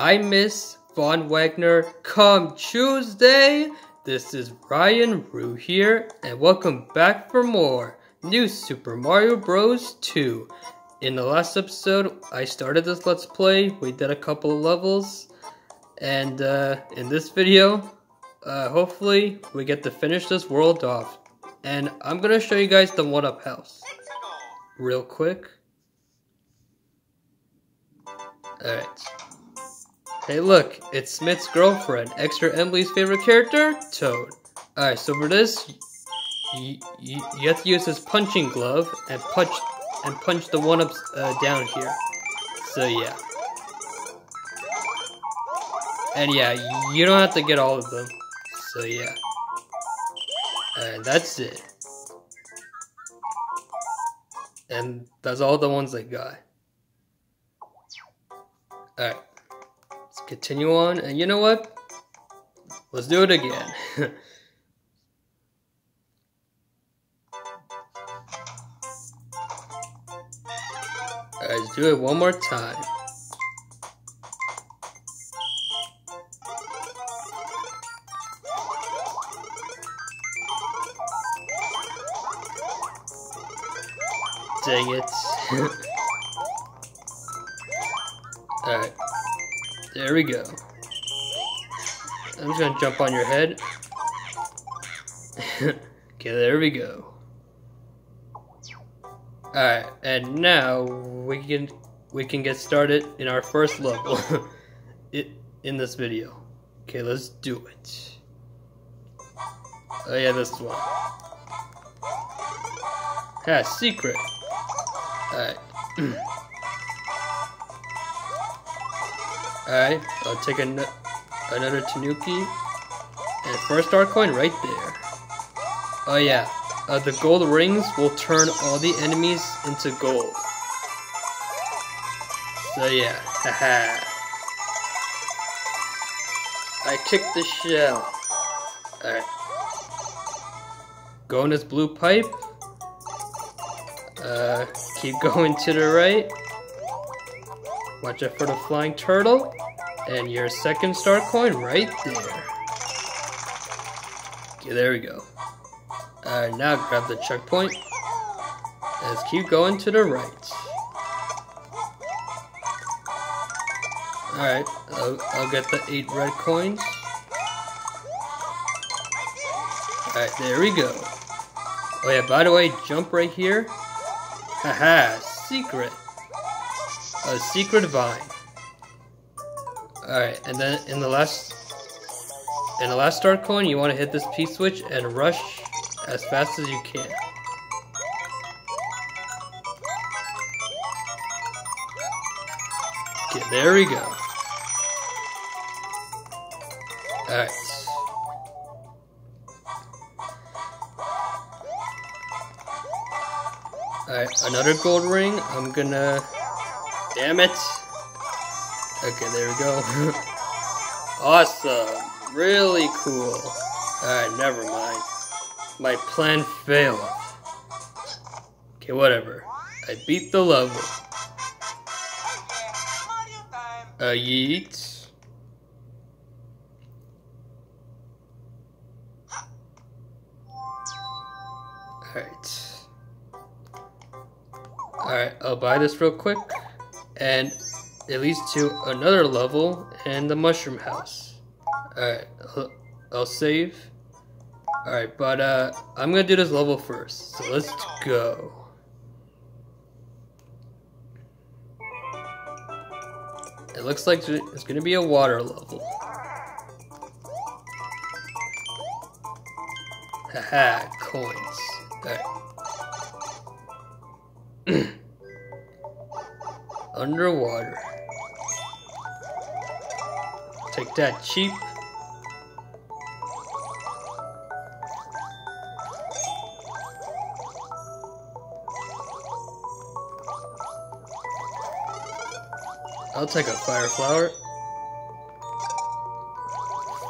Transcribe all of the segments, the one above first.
I miss Von Wagner come Tuesday. This is Ryan Roo here, and welcome back for more New Super Mario Bros. 2. In the last episode, I started this Let's Play, we did a couple of levels, and uh, in this video, uh, hopefully we get to finish this world off. And I'm gonna show you guys the one-up house. Real quick. Alright. Hey look, it's Smith's girlfriend, extra Emily's favorite character, Toad. Alright, so for this, you, you, you have to use this punching glove and punch and punch the one-ups uh, down here. So yeah. And yeah, you don't have to get all of them. So yeah. And that's it. And that's all the ones I got. Alright. Let's continue on. And you know what? Let's do it again. Let's do it one more time. Dang it. Alright. There we go. I'm just gonna jump on your head. okay, there we go. Alright, and now we can we can get started in our first level in this video. Okay, let's do it. Oh yeah, this one. Yeah, secret. Alright. Alright, I'll take an another Tanuki. And first star coin right there. Oh yeah, uh, the gold rings will turn all the enemies into gold. So yeah, haha. I kicked the shell. Alright. Go in this blue pipe. Uh, keep going to the right. Watch out for the flying turtle. And your second star coin right there. Okay, there we go. Alright, now grab the checkpoint. Let's keep going to the right. Alright, I'll, I'll get the 8 red coins. Alright, there we go. Oh yeah, by the way, jump right here. Haha, secret. A secret vine. Alright, and then in the last in the last star coin, you want to hit this P-switch and rush as fast as you can. Okay, there we go. Alright. Alright, another gold ring. I'm gonna... Damn it! Okay, there we go. awesome! Really cool. Alright, never mind. My plan failed. Okay, whatever. I beat the level. Uh, yeet. Alright. Alright, I'll buy this real quick. And it leads to another level in the mushroom house. Alright, I'll, I'll save. Alright, but uh, I'm gonna do this level first. So let's go. It looks like it's gonna be a water level. Haha, coins. Alright. Underwater. Take that uh, cheap. I'll take a fire flower.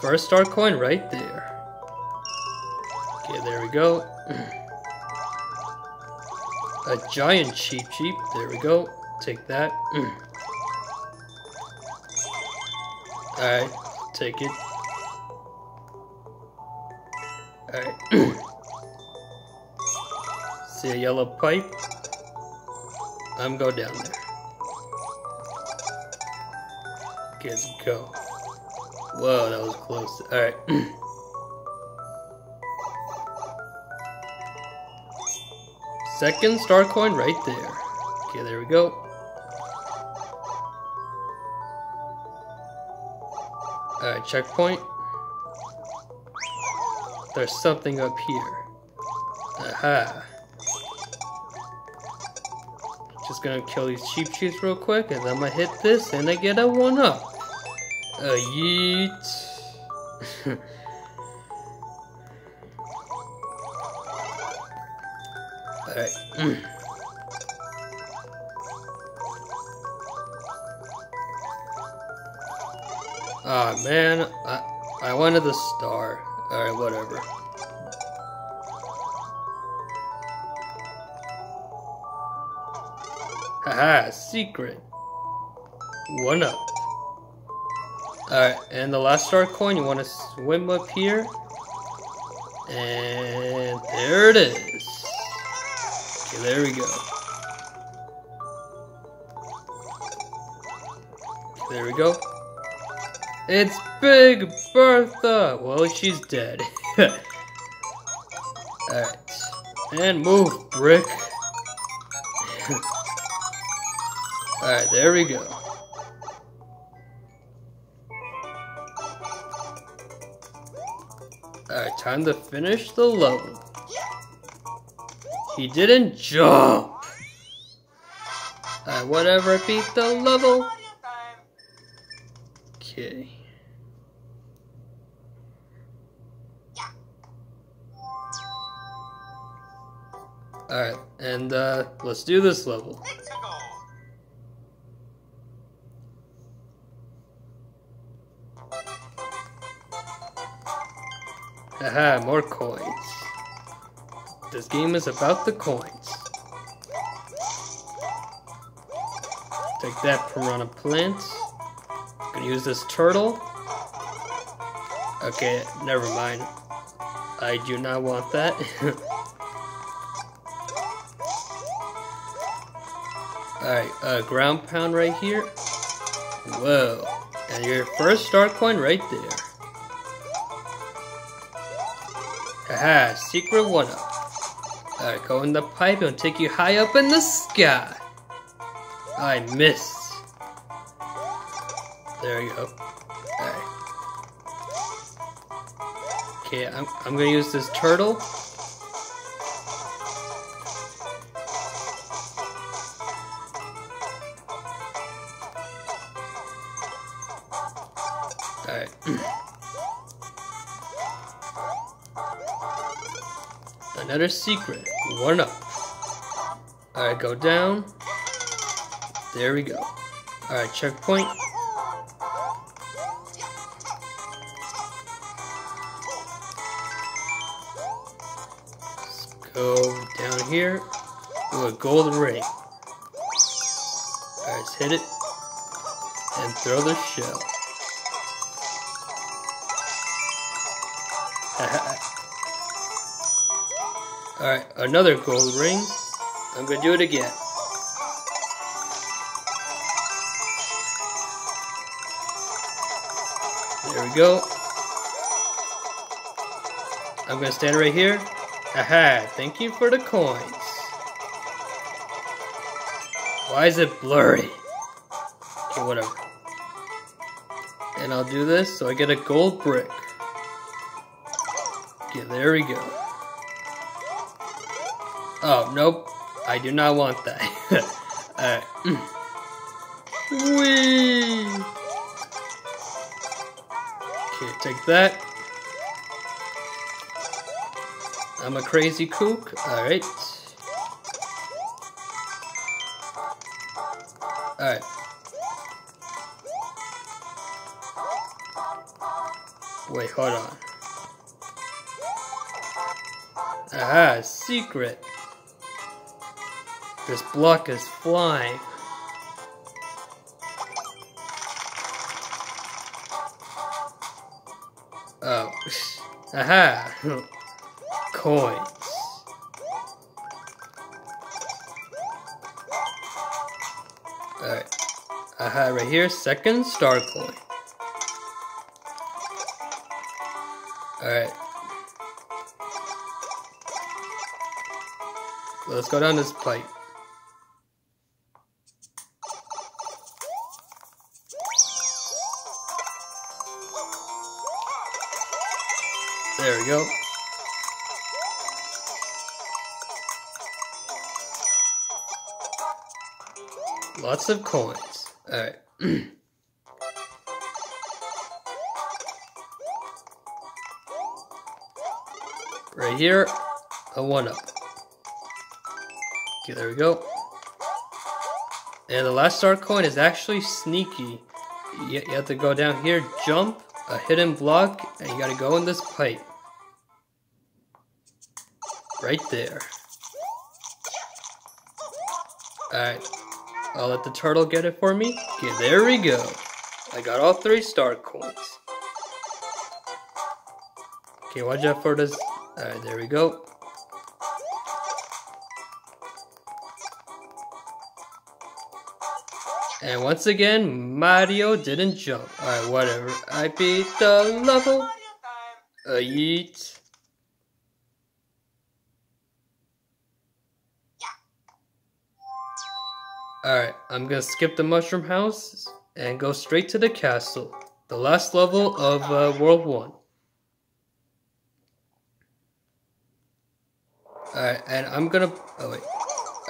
First star coin right there. Okay, there we go. A giant cheap Cheep. There we go. Take that. Alright, take it. Alright. See a yellow pipe? I'm go down there. Let's go. Whoa, that was close. Alright. Second star coin right there. Okay, there we go. Alright, checkpoint. There's something up here. Aha. Just gonna kill these Cheep Cheeps real quick, and I'm gonna hit this, and I get a one up. A yeet. Alright. Ah man, I I wanted the star. Alright, whatever. Haha, secret. One up. Alright, and the last star coin, you want to swim up here. And there it is. Okay, there we go. There we go. It's Big Bertha! Well, she's dead. Alright. And move, brick. Alright, there we go. Alright, time to finish the level. He didn't jump! Alright, whatever, beat the level. Let's do this level. Haha, more coins. This game is about the coins. Take that piranha plant. Gonna use this turtle. Okay, never mind. I do not want that. Alright, uh, ground pound right here. Whoa. And your first star coin right there. Haha, secret one up. Alright, go in the pipe and take you high up in the sky. I missed. There you go. Alright. Okay, I'm, I'm gonna use this turtle. Alright. Another secret. One up. Alright, go down. There we go. Alright, checkpoint. Let's go down here. Ooh, a gold ring. Alright, let's hit it. And throw the shell. Alright, another gold ring. I'm gonna do it again. There we go. I'm gonna stand right here. Aha, thank you for the coins. Why is it blurry? Okay, whatever. And I'll do this so I get a gold brick. Okay, there we go. Oh, nope. I do not want that. Alright. Whee! Okay, take that. I'm a crazy kook. Alright. Alright. Wait, hold on. Ah, secret. This block is flying. Oh. Aha! Coins. Alright. Aha, right here, second star coin. Alright. Let's go down this pipe. There we go. Lots of coins. Alright. right here, a one up. Okay, there we go. And the last star coin is actually sneaky. You, you have to go down here, jump, a hidden block, and you gotta go in this pipe. Right there. Alright. I'll let the turtle get it for me. Okay, there we go. I got all three star coins. Okay, watch out for this. Alright, there we go. And once again, Mario didn't jump. Alright, whatever. I beat the level. Uh, yeet. Alright, I'm gonna skip the mushroom house and go straight to the castle. The last level of uh, World 1. Alright, and I'm gonna... Oh wait.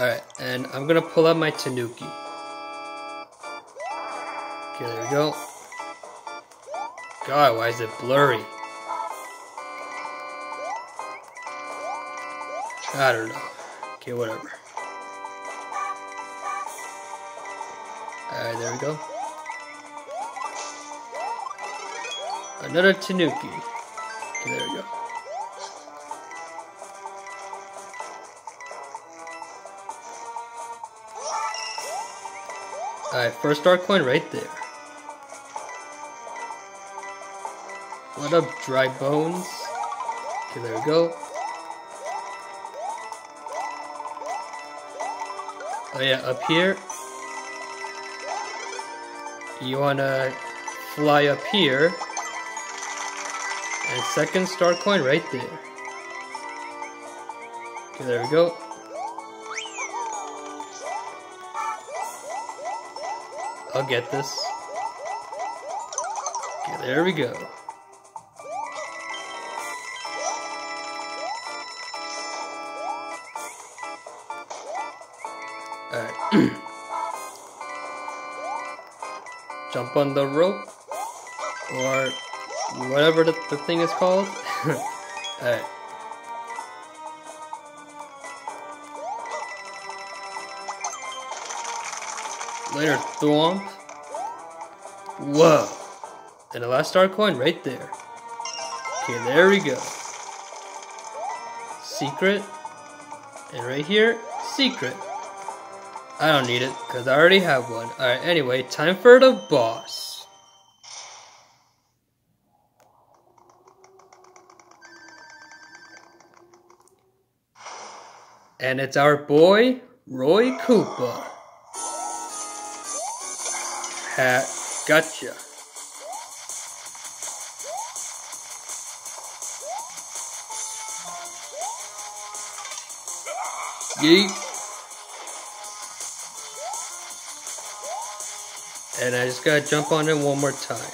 Alright, and I'm gonna pull out my Tanuki. Okay, there we go. God, why is it blurry? I don't know. Okay, whatever. Alright, there we go. Another Tanuki. Okay, there we go. Alright, first star coin right there. What up, dry bones? Okay, there we go. Oh yeah, up here. You wanna fly up here. And second star coin right there. Okay, there we go. I'll get this. Okay, there we go. Alright. Jump on the rope. Or whatever the, the thing is called. Alright. Later, Thwomp. Whoa. And the last star coin right there. Okay, there we go. Secret. And right here, secret. I don't need it, because I already have one. Alright, anyway, time for the boss. And it's our boy, Roy Koopa. Ha, gotcha. Yeet. And I just gotta jump on it one more time.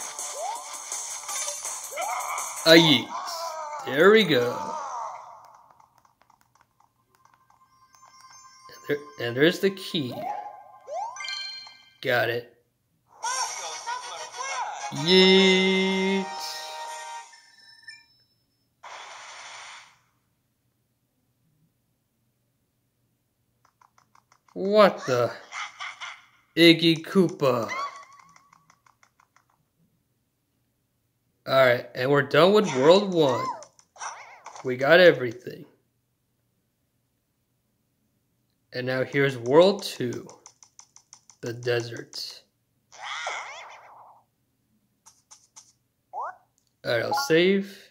A yeet. There we go. And, and there's the key. Got it. Yeet. What the? Iggy Koopa. Alright, and we're done with World 1. We got everything. And now here's World 2. The desert. Alright, I'll save.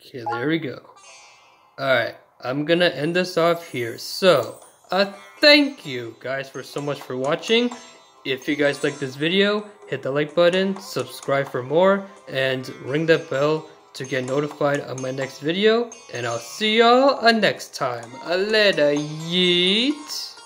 Okay, there we go. Alright, I'm gonna end this off here. So, uh, thank you guys for so much for watching. If you guys like this video, hit the like button, subscribe for more, and ring that bell to get notified of my next video. And I'll see y'all next time. Later, yeet.